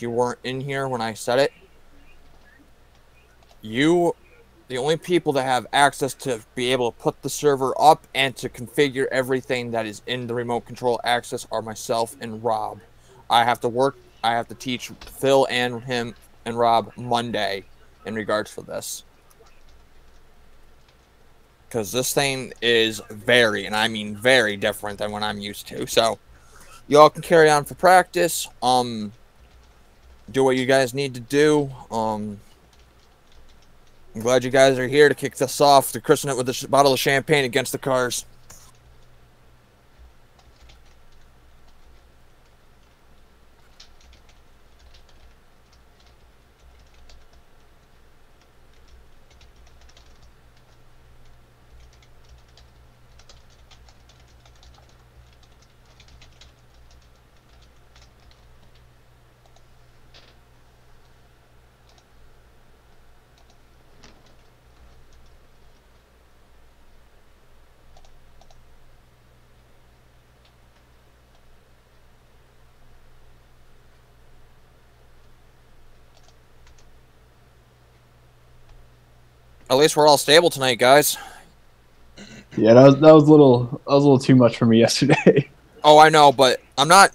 you weren't in here when I said it. You, the only people that have access to be able to put the server up and to configure everything that is in the remote control access are myself and Rob. I have to work. I have to teach Phil and him and Rob Monday in regards for this. Because this thing is very, and I mean very different than what I'm used to. So, y'all can carry on for practice. Um, do what you guys need to do. Um, I'm glad you guys are here to kick this off, to christen it with a bottle of champagne against the cars. At least we're all stable tonight, guys. Yeah, that was that was a little that was a little too much for me yesterday. Oh, I know, but I'm not.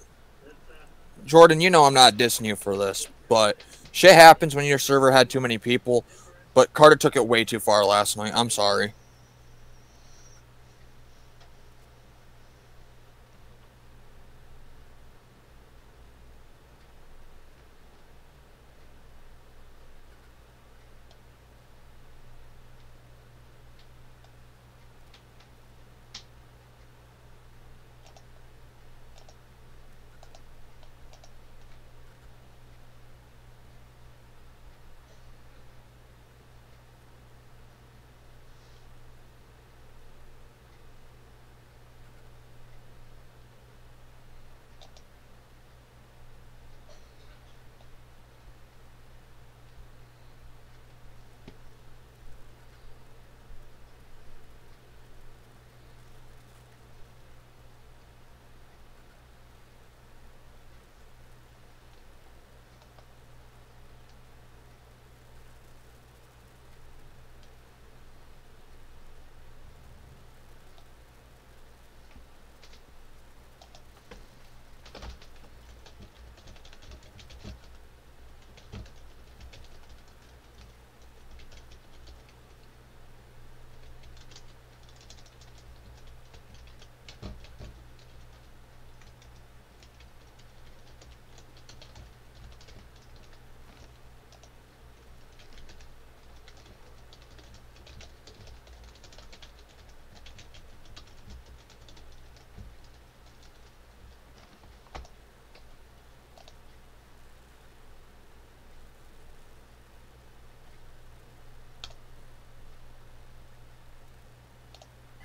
Jordan, you know I'm not dissing you for this, but shit happens when your server had too many people. But Carter took it way too far last night. I'm sorry.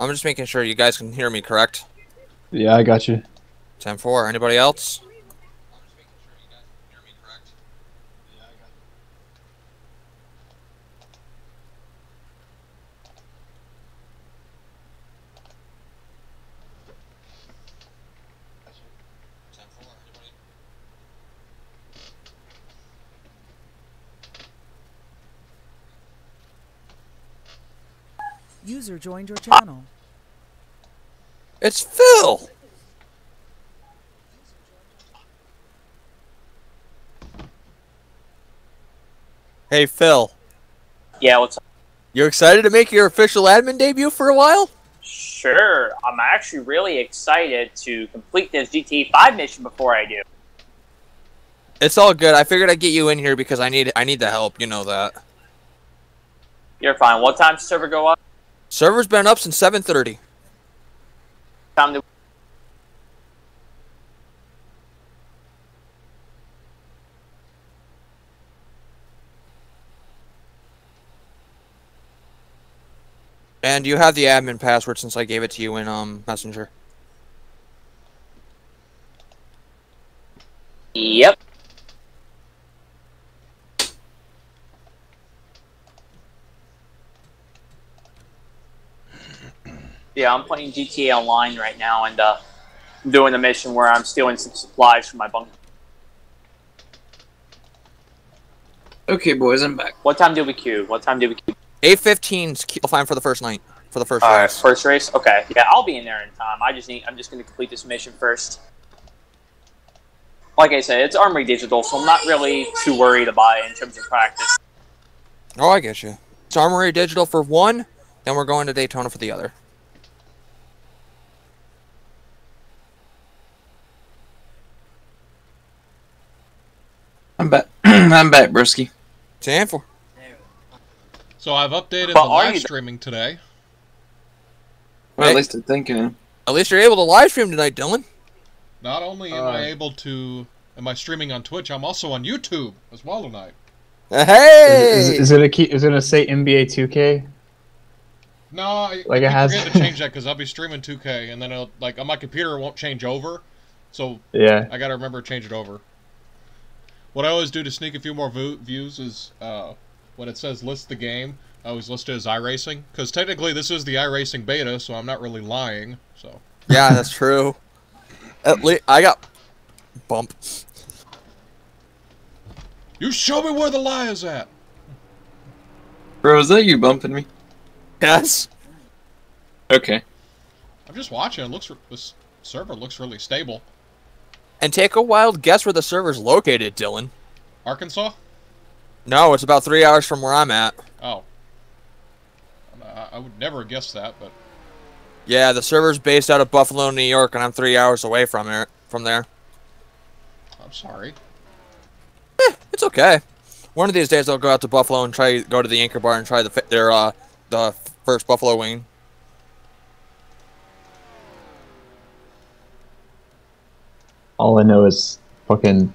I'm just making sure you guys can hear me, correct? Yeah, I got you. 10 4. Anybody else? User joined your channel. It's Phil! Hey, Phil. Yeah, what's up? You excited to make your official admin debut for a while? Sure. I'm actually really excited to complete this GTA 5 mission before I do. It's all good. I figured I'd get you in here because I need I need the help. You know that. You're fine. What time does server go up? Server's been up since 7:30. And you have the admin password since I gave it to you in um Messenger. Yeah, I'm playing GTA Online right now and uh, I'm doing a mission where I'm stealing some supplies from my bunker. Okay, boys, I'm back. What time did we queue? What time did we queue? 815's queue fine for the first night. For the first All right, race. first race. Okay, yeah, I'll be in there in time. I just need. I'm just going to complete this mission first. Like I said, it's Armory Digital, so I'm not really too worried about it in terms of practice. Oh, I get you. It's Armory Digital for one, then we're going to Daytona for the other. I'm back. I'm back, Brisky. Stand for. So I've updated But the live streaming today. Well, Hey. at least I think I am. At least you're able to live stream tonight, Dylan. Not only am Uh, I able to, am I streaming on Twitch, I'm also on YouTube as well tonight. Hey! Is, is, is it a key? Is it gonna say NBA 2K? No, I, Like I it has- forget to change that because I'll be streaming 2K, and then it'll, like on my computer it won't change over, so Yeah. I gotta remember to change it over. What I always do to sneak a few more vo- views is uh, when it says list the game, I always list it as iRacing because technically this is the iRacing beta, so I'm not really lying. So yeah, that's true. At least I got bump. you show me where the lie is at. Bro, is that you bumping me? Yes. Okay. I'm just watching. It looks this server looks really stable. And take a wild guess where the server's located, Dylan. Arkansas? No, it's about three hours from where I'm at. Oh. I, I would never have guessed that, but Yeah, the server's based out of Buffalo, New York, and I'm three hours away from it. From there, I'm sorry. it's okay. One of these days, I'll go out to Buffalo and try go to the Anchor Bar and try the their uh the first Buffalo wing. All I know is fucking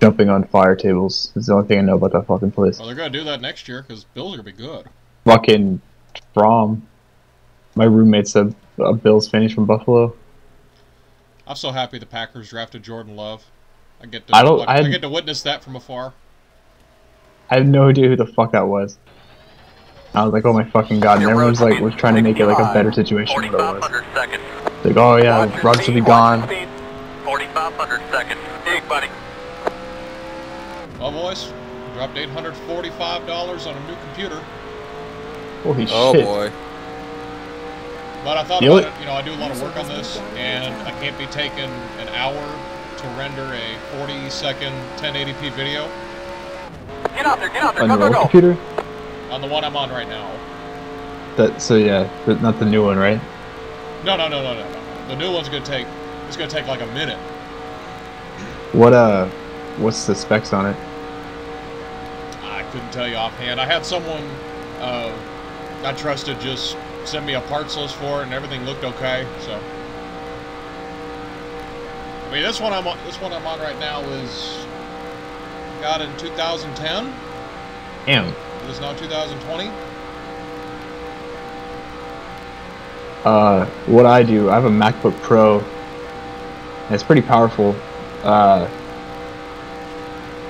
jumping on fire tables. Is the only thing I know about that fucking place. Well, they're gonna do that next year because Bills are gonna be good. Fucking from my roommate said a Bill's finished from Buffalo. I'm so happy the Packers drafted Jordan Love. I get to I don't- wit- I- I get to witness that from afar. I had no idea who the fuck that was. I was like, oh my fucking god! And everyone was like, was trying to make it like a better situation than it was. Like, oh yeah, Rodgers will be gone. 4,500 seconds. Big buddy. Well, boys, dropped $845 on a new computer. Holy Oh shit! boy. But I thought You know about it. You know, I do a lot of work on this, and I can't be taking an hour to render a 40 second 1080p video Get out there, get out there, On go, your go, old go. computer? on the one I'm on right now. That so yeah, but not the new one, right? No, no, no, no, no, no. The new one's gonna take. It's gonna take like a minute. What uh, what's the specs on it? I couldn't tell you offhand. I had someone uh, I trusted just send me a parts list for it, and everything looked okay. So, I mean, this one I'm on, this one I'm on right now is got in 2010. Damn. It is now 2020. Uh, what I do, I have a MacBook Pro. And it's pretty powerful. Uh,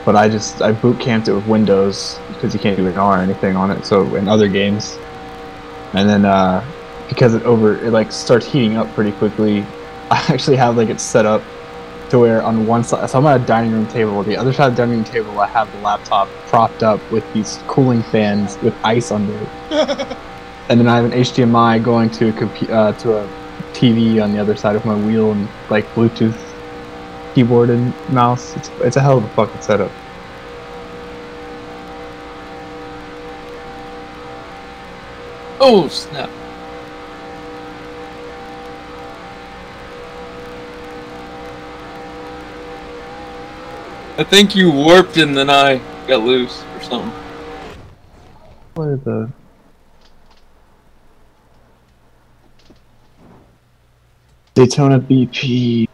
but I just I boot camped it with Windows because you can't do an R or anything on it. So in other games, and then uh, because it over it like starts heating up pretty quickly, I actually have like it set up to where on one side, so I'm at a dining room table. The other side of the dining room table, I have the laptop propped up with these cooling fans with ice under it and then I have an HDMI going to a compu- uh, to a TV on the other side of my wheel and like Bluetooth keyboard and mouse. It's it's a hell of a fucking setup. Oh, snap. I think you warped and then I got loose or something. What are the Daytona BP?